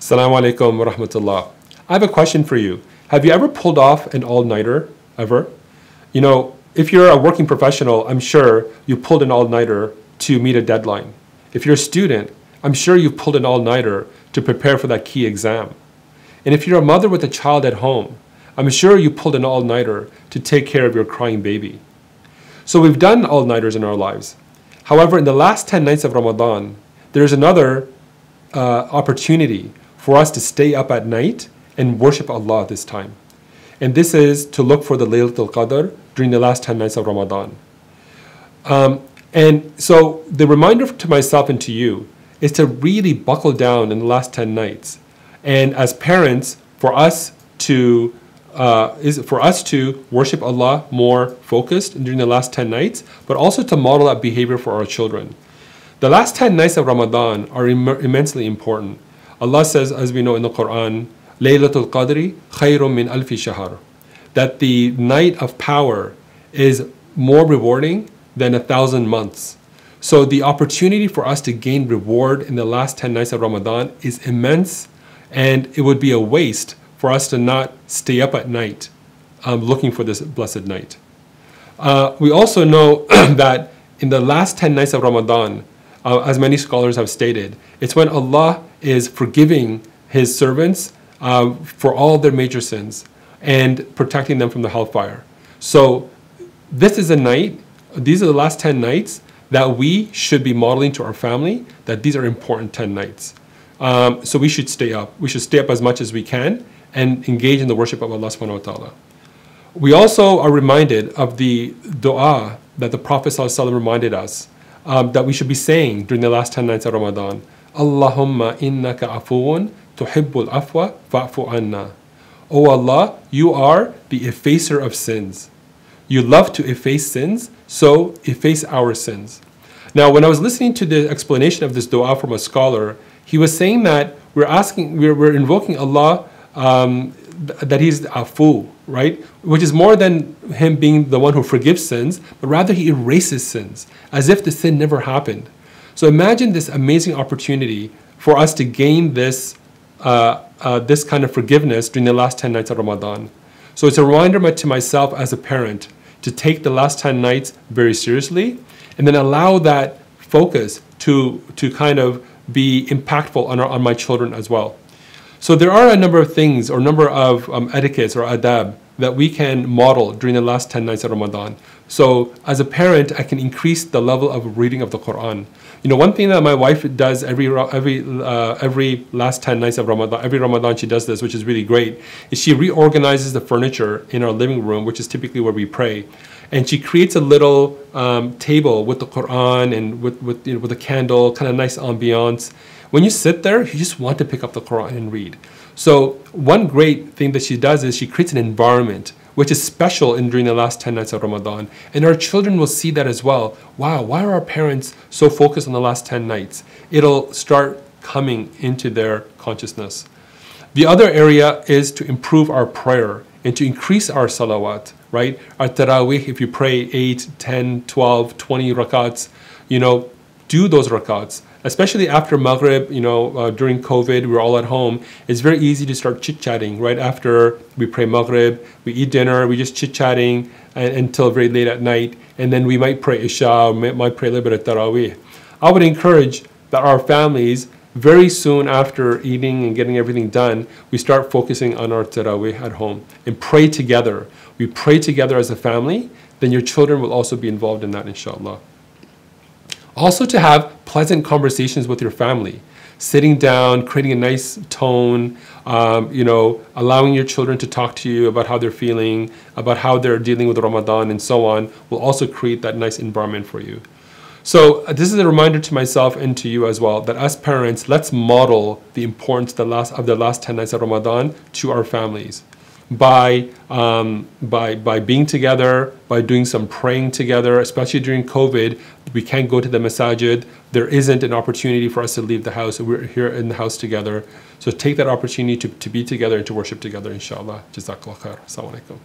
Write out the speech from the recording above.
Assalamu alaikum wa rahmatullah. I have a question for you. Have you ever pulled off an all-nighter, ever? You know, if you're a working professional, I'm sure you pulled an all-nighter to meet a deadline. If you're a student, I'm sure you've pulled an all-nighter to prepare for that key exam. And if you're a mother with a child at home, I'm sure you pulled an all-nighter to take care of your crying baby. So we've done all-nighters in our lives. However, in the last 10 nights of Ramadan, there's another uh, opportunity for us to stay up at night and worship Allah at this time. And this is to look for the Laylatul Qadr during the last 10 nights of Ramadan. Um, and so the reminder to myself and to you is to really buckle down in the last 10 nights. And as parents, for us to uh, is for us to worship Allah more focused during the last 10 nights, but also to model that behavior for our children. The last 10 nights of Ramadan are Im immensely important. Allah says, as we know in the Quran, Laylatul Qadri khayrun min alfi shahr. That the night of power is more rewarding than a thousand months. So the opportunity for us to gain reward in the last 10 nights of Ramadan is immense and it would be a waste for us to not stay up at night um, looking for this blessed night. Uh, we also know that in the last 10 nights of Ramadan, uh, as many scholars have stated, it's when Allah is forgiving His servants uh, for all their major sins and protecting them from the hellfire. So, this is a night, these are the last 10 nights that we should be modeling to our family that these are important 10 nights. Um, so, we should stay up. We should stay up as much as we can and engage in the worship of Allah subhanahu wa ta'ala. We also are reminded of the dua that the Prophet ﷺ reminded us um, that we should be saying during the last 10 nights of Ramadan. Allahumma innaka afuun tuhibbul afwa fa'fu anna. O Allah, you are the effacer of sins. You love to efface sins, so efface our sins. Now, when I was listening to the explanation of this dua from a scholar, he was saying that we're asking, we're, we're invoking Allah um, that he's Afuw, right? Which is more than him being the one who forgives sins, but rather he erases sins, as if the sin never happened. So imagine this amazing opportunity for us to gain this, uh, uh, this kind of forgiveness during the last 10 nights of Ramadan. So it's a reminder to myself as a parent to take the last 10 nights very seriously and then allow that focus to, to kind of be impactful on, our, on my children as well. So there are a number of things or number of um, etiquettes or adab that we can model during the last 10 nights of Ramadan. So as a parent, I can increase the level of reading of the Quran. You know, one thing that my wife does every every uh, every last 10 nights of Ramadan, every Ramadan she does this, which is really great, is she reorganizes the furniture in our living room, which is typically where we pray. And she creates a little um, table with the Quran and with, with, you know, with a candle, kind of nice ambiance. When you sit there, you just want to pick up the Quran and read. So one great thing that she does is she creates an environment which is special in during the last 10 nights of Ramadan. And our children will see that as well. Wow, why are our parents so focused on the last 10 nights? It'll start coming into their consciousness. The other area is to improve our prayer and to increase our salawat, right? Our tarawih, if you pray 8, 10, 12, 20 rakats, you know, do those rakats especially after Maghrib, you know, uh, during COVID, we're all at home. It's very easy to start chit chatting right after we pray Maghrib, we eat dinner, we just chit chatting until very late at night, and then we might pray Isha, we might pray a little bit of Taraweeh. I would encourage that our families, very soon after eating and getting everything done, we start focusing on our Taraweeh at home and pray together. We pray together as a family, then your children will also be involved in that, inshallah. Also to have pleasant conversations with your family. Sitting down, creating a nice tone, um, you know, allowing your children to talk to you about how they're feeling, about how they're dealing with Ramadan and so on, will also create that nice environment for you. So uh, this is a reminder to myself and to you as well that as parents, let's model the importance the last, of the last 10 nights of Ramadan to our families by, um, by, by being together, by doing some praying together, especially during COVID. We can't go to the masajid. There isn't an opportunity for us to leave the house. We're here in the house together. So take that opportunity to, to be together and to worship together, inshallah. Jazakallah khair. Assalamu alaikum.